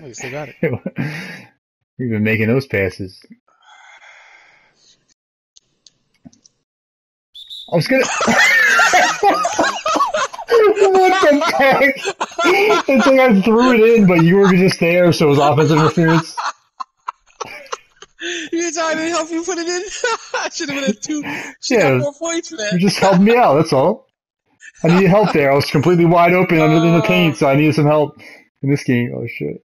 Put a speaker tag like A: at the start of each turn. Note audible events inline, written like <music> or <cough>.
A: Oh, you still got it. <laughs>
B: We've been making those passes. I was gonna. <laughs> what the fuck? It's like I threw it in, but you were just there, so it was offensive interference.
A: You thought I didn't help you put it in? <laughs> I should have been at two. She
B: Yeah.
A: got more points for
B: You just helped me out. That's all. I needed help there. I was completely wide open under uh, the paint, so I needed some help in this game. Oh shit!